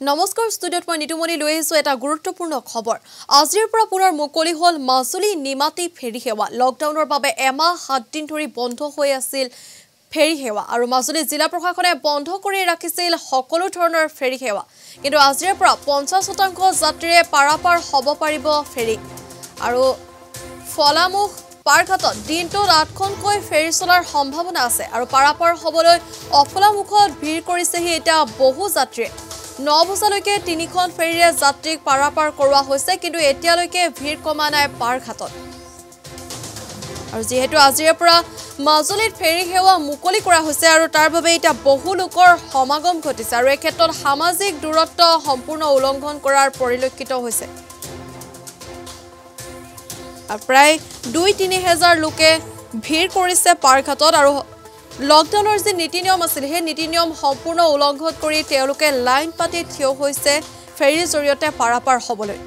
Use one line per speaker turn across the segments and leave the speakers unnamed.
নমস্কাৰ ষ্টুডিঅ'ত মই নিতুমণি লৈ আহিছোঁ এটা গুৰুত্বপূৰ্ণ খবৰ। আজিৰ পৰা পুনৰ মুকলি হ'ল মাজুলী নিমাতী ফেৰী সেৱা। লকডাউনৰ বাবে এমাহ সাতদিন ধৰি বন্ধ হৈ আছিল ফেৰী সেৱা আৰু মাজুলী জিলা প্ৰশাসনে বন্ধ কৰি ৰাখিছিল সকলো ধৰণৰ ফেৰী সেৱা। কিন্তু আজিৰে পৰা পঞ্চাছ শতাংশ যাত্ৰীৰে পাৰাপাৰ হ'ব পাৰিব ফেৰী। আৰু ফলামুখ পাৰঘাটত দিনটোত আঠখনকৈ ফেৰী চলাৰ সম্ভাৱনা আছে আৰু পাৰাপাৰ হ'বলৈ অফলামুখত ভিৰ কৰিছেহি এতিয়া বহু যাত্ৰীয়ে। ন বজালৈকে তিনিখন ফেৰীৰে যাত্ৰীক পাৰাপাৰ কৰোৱা হৈছে কিন্তু এতিয়ালৈকে ভিৰ কমা নাই পাৰঘাটত আৰু যিহেতু আজিৰে পৰা মাজুলীত ফেৰী সেৱা মুকলি কৰা হৈছে আৰু তাৰ বাবে এতিয়া বহু লোকৰ সমাগম ঘটিছে আৰু এই ক্ষেত্ৰত সামাজিক দূৰত্ব সম্পূৰ্ণ উলংঘন কৰাৰ পৰিলক্ষিত হৈছে। প্ৰায় দুই তিনি হেজাৰ লোকে ভিৰ কৰিছে পাৰঘাটত আৰু লকডাউনৰ যি নীতি নিয়ম আছিল সেই নীতি নিয়ম সম্পূৰ্ণ উলংঘন কৰি তেওঁলোকে লাইন পাতি থিয় হৈছে ফেৰীৰ জৰিয়তে পাৰাপাৰ হ'বলৈ।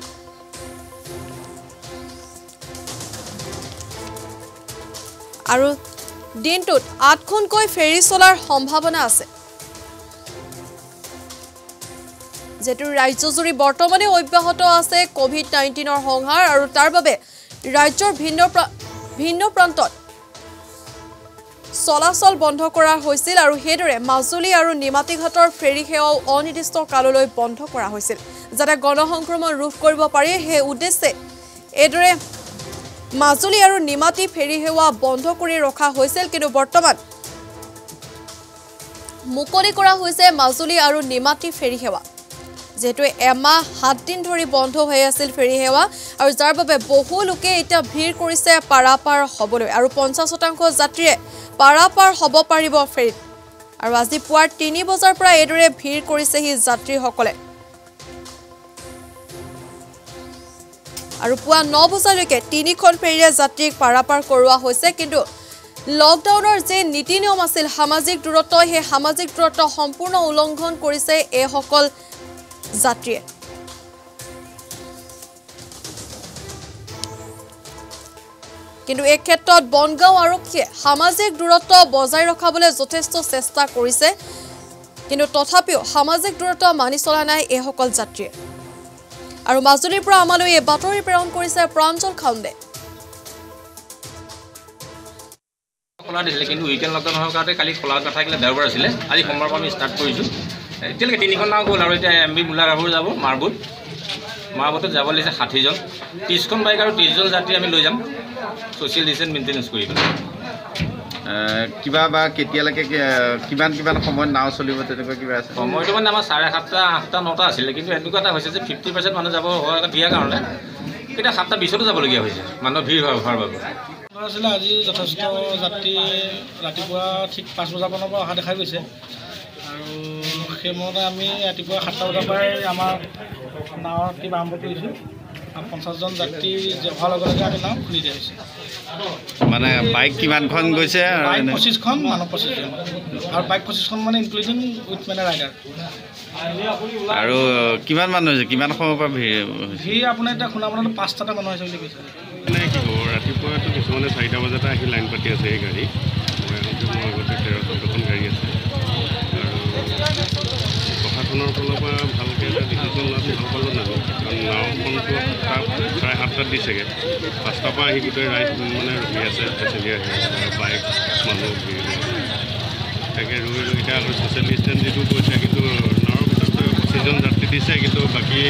আৰু দিনটোত আঠখনকৈ ফেৰী চলাৰ সম্ভাৱনা আছে। যিহেতু ৰাজ্যজুৰি বৰ্তমানে অব্যাহত আছে কভিড নাইণ্টিনৰ সংহাৰ আৰু তাৰ বাবে ৰাজ্যৰ ভিন্ন ভিন্ন প্ৰান্তত চলাচল বন্ধ কৰা হৈছিল আৰু সেইদৰে মাজুলী আৰু নিমাতীঘাটৰ ফেৰী সেৱাও অনিৰ্দিষ্ট কাললৈ বন্ধ কৰা হৈছিল। যাতে গণসংক্ৰমণ ৰোধ কৰিব পাৰি সেই উদ্দেশ্যে এইদৰে মাজুলী আৰু নিমাতী ফেৰী সেৱা বন্ধ কৰি ৰখা হৈছিল কিন্তু বৰ্তমান মুকলি কৰা হৈছে মাজুলী আৰু নিমাতী ফেৰী সেৱা। যিহেতু এমাহ সাতদিন ধৰি বন্ধ হৈ আছিল ফেৰী সেৱা আৰু যাৰ বাবে বহু লোকে এতিয়া ভিৰ কৰিছে পাৰাপাৰ হ'বলৈ আৰু পঞ্চাছ শতাংশ যাত্ৰীয়ে পাৰাপাৰ হ'ব পাৰিব ফেৰীত। আৰু আজি পুৱাৰ তিনি বজাৰ পৰা এইদৰে ভিৰ কৰিছেহি যাত্ৰীসকলে। আৰু পুৱা ন বজালৈকে তিনিখন ফেৰীৰে যাত্ৰীক পাৰাপাৰ কৰোৱা হৈছে কিন্তু লকডাউনৰ যি নীতি নিয়ম আছিল সামাজিক দূৰত্ব সেই সামাজিক দূৰত্ব সম্পূৰ্ণ উলংঘন কৰিছে এইসকল যাত্ৰীয়ে কিন্তু এই ক্ষেত্ৰত বনগাঁও আৰক্ষীয়ে সামাজিক দূৰত্ব বজাই ৰখাবলৈ যথেষ্ট চেষ্টা কৰিছে। কিন্তু তথাপিও সামাজিক দূৰত্ব মানি চলা নাই এইসকল যাত্ৰীয়ে। আৰু মাজুলীৰ পৰা আমালৈ এই বাতৰি প্ৰেৰণ কৰিছে প্ৰাঞ্জল খাউণ্ডে
খোলা দিছিলে কিন্তু উইকেণ্ড লকডাউন হোৱাৰ কাৰণে কালি খোলা নাথাকিলে দেওবাৰ আছিলে। আজি সোমবাৰৰ পৰা আমি ষ্টাৰ্ট কৰিছোঁ। এতিয়ালৈকে তিনিখন নাও গ'ল আৰু এতিয়া এম বি মূলা গাভৰু যাব মাৰবুট মাৰবুটত যাব লাগিছে ষাঠিজন। ত্ৰিছখন বাইক আৰু ত্ৰিছজন যাত্ৰী আমি লৈ যাম। ছ'চিয়েল ডিষ্টেঞ্চ মেইনটেনেঞ্চ কৰি পেলাই।
কিবা বা কেতিয়ালৈকে কিমান কিমান সময়ত নাও চলিব তেনেকুৱা কিবা আছে?
সময়টো মানে আমাৰ চাৰে সাতটা আঠটা নটা আছিলে। কিন্তু এনেকুৱা এটা হৈছে যে ফিফটি পাৰ্চেণ্ট মানুহ যাব হোৱা দিয়াৰ কাৰণে এতিয়া সাতটা বিছতো যাবলগীয়া হৈছে মানুহ ভিৰ হোৱাৰ হোৱাৰ বাবে।
আছিলে আজি যথেষ্ট যাত্ৰী ৰাতিপুৱা ঠিক পাঁচ বজামানৰ পৰা অহা দেখা গৈছে। আৰু সেইমতে আমি ৰাতিপুৱা সাতটা বজাৰ পৰাই আমাৰ নাৱৰ টীম আৰম্ভ কৰিছোঁ আৰু পঞ্চাছজন যাত্ৰী অহাৰ লগে লগে আমি নাও খুলি দিয়া হৈছে।
মানে বাইক কিমানখন গৈছে
বাইক পঁচিছখন মানুহ পঁচিছজন। আৰু বাইক পঁচিছখন মানে ইনক্লুডিং উইথ মানে ৰাইডাৰ
আৰু কিমান মানুহ হৈছে? কিমান সময়ৰ পৰা ভিৰ হৈছে?
ভিৰ আপোনাৰ এতিয়া শুনা মতে পাঁচটাতে মানুহ হৈছে বুলি কৈছে।
মানে কি হ'ব ৰাতিপুৱাটো কিছুমানে চাৰিটা বজাতে আহি লাইন পাতি আছে এই গাড়ী মই আহোঁতে মোৰ আগতে তেৰ চৈধ্যখন গাড়ী আছে। প্ৰশাসনৰ ফালৰ পৰা ভালকৈ এটা ডিচিশ্যন লোৱাটো ভাল পালোঁ নানো কাৰণ নাওখনটো সাতটা চাৰে সাতটাত দিছেগৈ। পাঁচটাৰ পৰা আহি গোটেই ৰাইড মানে ৰখি আছে পেচেঞ্জাৰ আহি আছে বাইক মানুহ তাকে ৰৈ ৰৈ এতিয়া আৰু ছ'চিয়েল ডিষ্টেঞ্চ যিটো কৈছে কিন্তু নাৱৰ ভিতৰত পঁচিছজন যাত্ৰী দিছে কিন্তু বাকী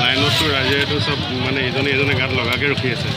লাইনততো ৰাইজেতো চব মানে ইজনে ইজনে গাত লগাকৈ ৰখি আছে।